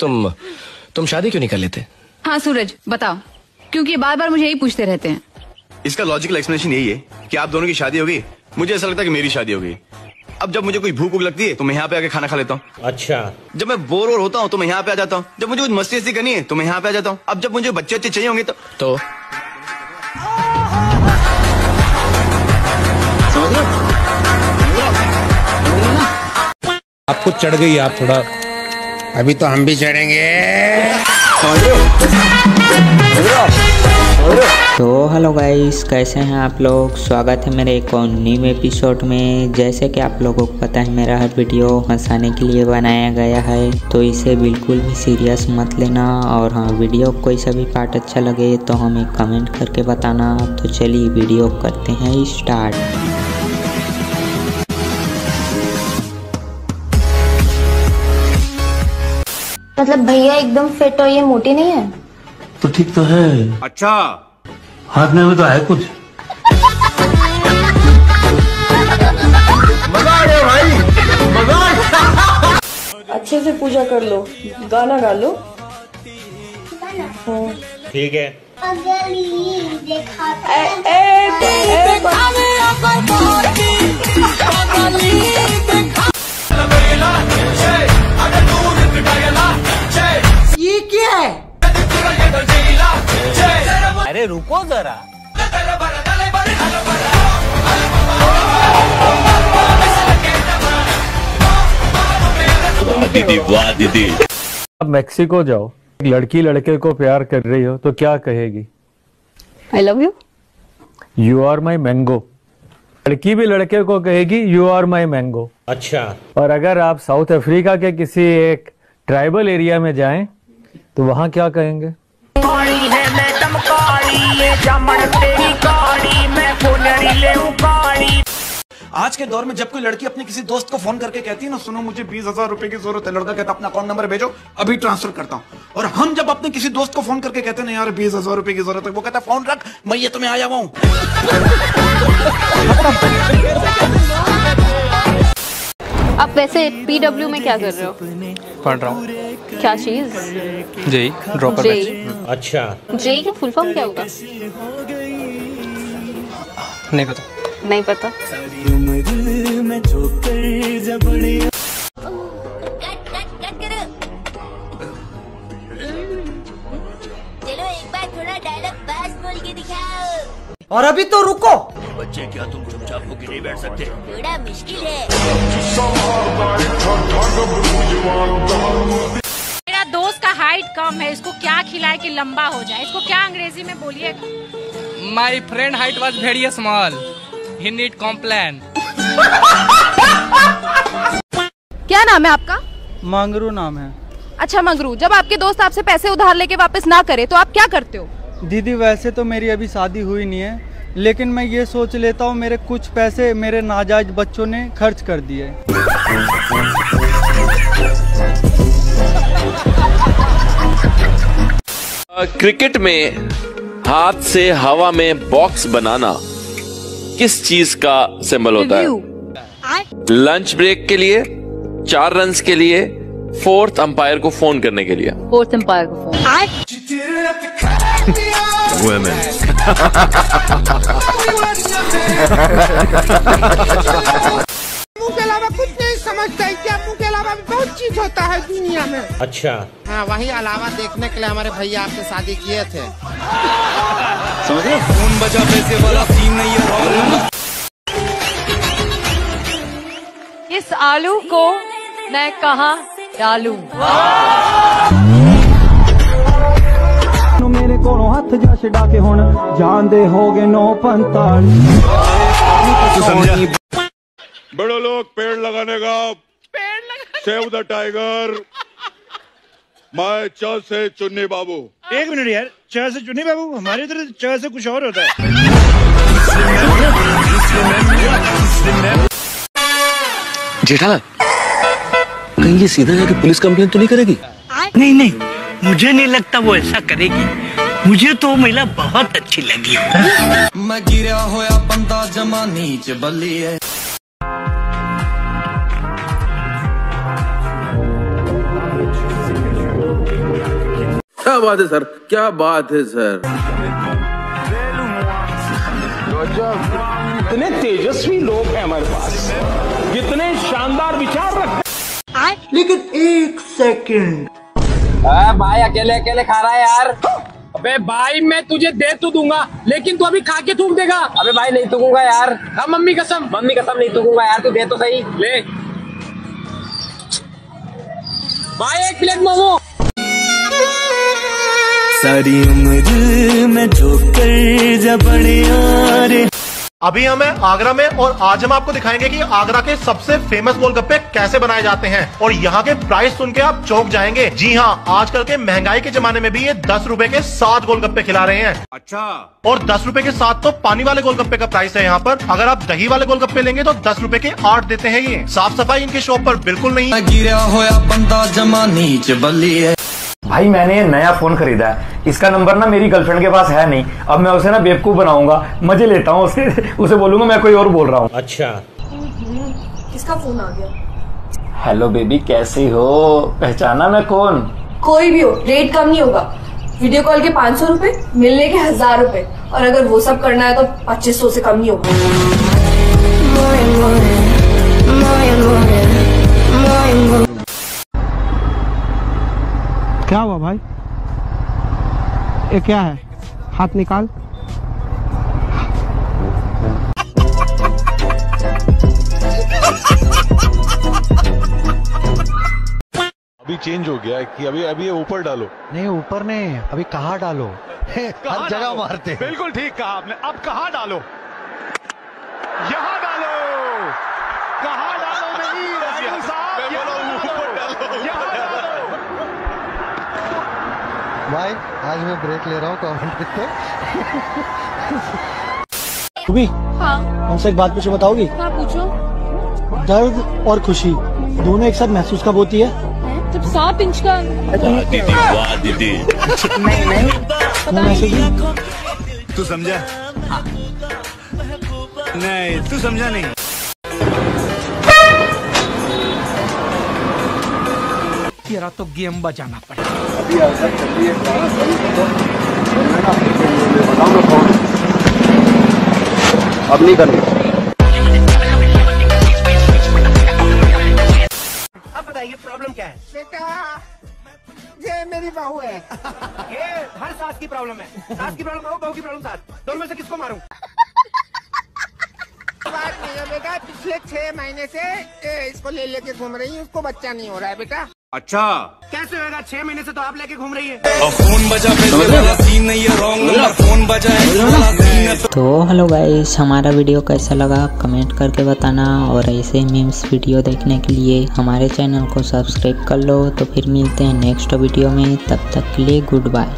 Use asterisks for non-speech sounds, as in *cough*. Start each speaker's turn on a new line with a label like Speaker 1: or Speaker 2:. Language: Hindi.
Speaker 1: तुम तुम शादी क्यों नहीं कर लेते?
Speaker 2: हाँ सूरज बताओ क्योंकि बार बार मुझे यही पूछते रहते हैं।
Speaker 3: इसका लॉजिकल एक्सप्लेनेशन यही है कि आप दोनों की शादी होगी। मुझे ऐसा लगता है कि मेरी शादी होगी। अब जब मुझे कोई भूख भूख लगती है तो मैं यहाँ पे आके खाना खा लेता हूँ।
Speaker 4: अच्छा।
Speaker 3: जब मैं बोर और होता हूँ तो मैं यहाँ पे आ जाता हूँ। जब मुझे कुछ मस्ती वस्ती करनी है तो मैं यहाँ पे आ जाता हूँ। अब जब मुझे बच्चे अच्छे चाहिए होंगे तो
Speaker 1: तो?
Speaker 5: आपको चढ़ गई आप थोड़ा
Speaker 6: अभी तो हम भी चढ़ेंगे।
Speaker 7: तो हेलो गाइस कैसे हैं आप लोग? स्वागत है मेरे एक और न्यू एपिसोड में। जैसे कि आप लोगों को पता है, मेरा हर वीडियो हंसाने के लिए बनाया गया है। तो इसे बिल्कुल भी सीरियस मत लेना। और हाँ वीडियो कोई सा भी पार्ट अच्छा लगे तो हमें कमेंट करके बताना। तो चलिए वीडियो करते हैं स्टार्ट
Speaker 8: मतलब भैया एकदम फिट और ये मोटी नहीं है?
Speaker 9: तो ठीक तो है।
Speaker 3: अच्छा।
Speaker 9: हाथ में भी तो है कुछ
Speaker 10: अच्छे से पूजा कर लो गाना गा लो।
Speaker 4: ठीक है।
Speaker 10: ये क्या है?
Speaker 4: अरे रुको जरा। दीदी वाह दीदी।
Speaker 11: अब मेक्सिको जाओ एक लड़की लड़के को प्यार कर रही हो तो क्या कहेगी?
Speaker 2: I love you
Speaker 11: you are my mango लड़की भी लड़के को कहेगी यू आर माई मैंगो
Speaker 4: अच्छा।
Speaker 11: और अगर आप साउथ अफ्रीका के किसी एक ट्राइबल एरिया में जाएँ तो वहाँ क्या कहेंगे?
Speaker 12: आज के दौर में जब कोई लड़की अपने किसी दोस्त को फ़ोन करके कहती है ना सुनो मुझे बीस हज़ार रुपए की ज़रूरत है लड़का कहता अपना अकाउंट नंबर भेजो अभी ट्रांसफ़र करता हूँ। और हम जब अपने किसी दोस्त को फ़ोन करके कहते हैं ना यार बीस हज़ार रुपए की ज़रूरत है वो कहता है फ़ोन रख मैं ये तुम्हें आया हुआ हूँ।
Speaker 2: आप वैसे पीडब्ल्यू में क्या कर रहे हो?
Speaker 1: पढ़ रहा हूँ।
Speaker 2: क्या चीज़?
Speaker 1: जी ड्रॉपर
Speaker 2: जे।
Speaker 4: अच्छा।
Speaker 2: जे की फुल फॉर्म क्या होगा?
Speaker 1: नहीं पता।
Speaker 2: नहीं पता।
Speaker 8: चलो एक बार थोड़ा डायलॉग पास बोल के दिखाओ।
Speaker 10: और अभी तो रुको।
Speaker 9: बच्चे क्या तुम चुपचाप होकर नहीं बैठ सकते
Speaker 8: थोड़ा मुश्किल है
Speaker 13: मेरा दोस्त का हाइट कम है इसको क्या खिलाए कि लंबा हो जाए? इसको क्या अंग्रेज़ी में बोलिएगा
Speaker 1: my friend height was very small he need complain
Speaker 2: क्या नाम है आपका?
Speaker 11: मंगरू नाम है।
Speaker 2: अच्छा मंगरू जब आपके दोस्त आपसे पैसे उधार लेके वापस ना करे तो आप क्या करते हो?
Speaker 11: दीदी वैसे तो मेरी अभी शादी हुई नहीं है। लेकिन मैं ये सोच लेता हूँ मेरे कुछ पैसे मेरे नाजायज बच्चों ने खर्च कर दिए।
Speaker 14: क्रिकेट में हाथ से हवा में बॉक्स बनाना किस चीज़ का सिंबल होता है? लंच ब्रेक के लिए चार रन के लिए फोर्थ अंपायर को फ़ोन करने के लिए।
Speaker 2: फोर्थ एम्पायर को फ़ोन
Speaker 10: मुँह के अलावा कुछ नहीं समझता है क्या मुँह के अलावा भी बहुत चीज़ होता है दुनिया में।
Speaker 4: अच्छा।
Speaker 6: हाँ वही अलावा देखने के लिए हमारे भैया आपसे शादी किए थे।
Speaker 3: फ़ोन बजा पैसे वाला सीन नहीं है
Speaker 2: इस आलू को मैं कहा डालू?
Speaker 11: ਛਡਾ ਕੇ ਹੁਣ ਜਾਣਦੇ ਹੋਗੇ 945
Speaker 9: बड़े लोग पेड़ लगाने का सेव द टाइगर मैं च से चुन्नी बाबू
Speaker 12: एक मिनट यार चाय से चुनी बाबू हमारे इधर चाय से कुछ और होता है
Speaker 1: जेठालाल कहीं ये सीधा जाके पुलिस कंप्लेन तो नहीं करेगी
Speaker 10: नहीं नहीं मुझे नहीं लगता वो ऐसा करेगी मुझे तो महिला बहुत अच्छी लगी।
Speaker 12: मैं गिरा होया बंदा जमा नीच बल्ली है।
Speaker 5: क्या बात है सर? क्या बात है सर?
Speaker 15: इतने तेजस्वी लोग हैं हमारे पास। कितने शानदार विचार रखते
Speaker 16: लेकिन एक सेकंड।
Speaker 15: भाई अकेले अकेले खा रहा है यार। अबे भाई मैं तुझे दे तो दूँगा लेकिन तू अभी खा के थूक देगा। अबे भाई नहीं थूकूँगा यार। हाँ मम्मी कसम। मम्मी कसम नहीं थूकूँगा यार तू दे तो सही। ले। भाई एक प्लेट मोमो
Speaker 17: सारी उम्र में ठोकर जबड़े रे
Speaker 18: अभी हम हैं आगरा में और आज हम आपको दिखाएँगे कि आगरा के सबसे फ़ेमस गोलगप्पे कैसे बनाए जाते हैं। और यहाँ के प्राइस सुन के आप चौंक जाएँगे। जी हाँ आजकल के महँगाई के जमाने में भी ये दस रूपए के सात गोलगप्पे खिला रहे हैं।
Speaker 12: अच्छा।
Speaker 18: और दस रूपए के साथ तो पानी वाले गोलगप्पे का प्राइस है यहाँ पर। अगर आप दही वाले गोलगप्पे लेंगे तो दस रूपए के आठ देते हैं ये। साफ़ सफ़ाई इनके शॉप पर बिल्कुल नहीं।
Speaker 17: गिरा होया बंदा जमा नीच बल्ली है।
Speaker 19: भाई मैंने ये नया फ़ोन खरीदा है। इसका नंबर ना मेरी गर्लफ्रेंड के पास है नहीं। अब मैं उसे ना बेवकूफ़ बनाऊँगा। मज़े लेता हूँ उससे *laughs* उसे बोलूँगा मैं कोई और बोल रहा हूँ।
Speaker 20: अच्छा।
Speaker 21: किसका फ़ोन आ गया?
Speaker 19: हेलो बेबी कैसी हो? पहचाना मैं कौन?
Speaker 21: कोई भी हो रेट कम नहीं होगा। वीडियो कॉल के पाँच सौ रूपए मिलने के हज़ार रूपए। और अगर वो सब करना है तो पच्चीस सौ से कम नहीं होगा।
Speaker 10: क्या हुआ भाई? ये क्या है? हाथ निकाल।
Speaker 9: अभी चेंज हो गया कि अभी अभी ये ऊपर डालो।
Speaker 22: नहीं ऊपर नहीं अभी कहा डालो? *laughs* हर जगह मारते
Speaker 18: बिल्कुल ठीक कहा आपने। अब कहा डालो? यहाँ डालो। कहा डालो? नहीं साहब यहाँ डालो। यहाँ डालो
Speaker 22: भाई आज मैं ब्रेक ले रहा हूँ कमेंट करते
Speaker 11: रूबी
Speaker 2: हाँ।
Speaker 11: हमसे एक बात पूछो बताओगी?
Speaker 2: हाँ पूछो।
Speaker 11: दर्द और खुशी दोनों एक साथ महसूस कब होती है?
Speaker 2: जब सात इंच का
Speaker 11: दीदी
Speaker 2: नहीं नहीं।
Speaker 11: नहीं।
Speaker 3: तू समझा? नहीं तू समझा नहीं।
Speaker 10: तेरा तो गेम बजाना पड़ेगा।
Speaker 18: अब नहीं करनी
Speaker 10: अब बताइए प्रॉब्लम क्या है? बेटा ये मेरी बहू है। ये हर सास की प्रॉब्लम है। सास की प्रॉब्लम बहू बहू की प्रॉब्लम सास। दोनों में से किसको मारूं? बात नहीं है बेटा पिछले छह महीने से इसको ले लेके घूम रही है उसको बच्चा नहीं हो रहा है बेटा।
Speaker 12: अच्छा।
Speaker 10: कैसे होगा छह महीने से तो आप लेके घूम रही है।
Speaker 17: फ़ोन बजा सीन नहीं है रॉन्ग नंबर फ़ोन बजा है
Speaker 7: तो। हेलो गाइस हमारा वीडियो कैसा लगा कमेंट करके बताना और ऐसे मीम्स वीडियो देखने के लिए हमारे चैनल को सब्सक्राइब कर लो। तो फिर मिलते हैं नेक्स्ट वीडियो में तब तक के लिए गुड बाय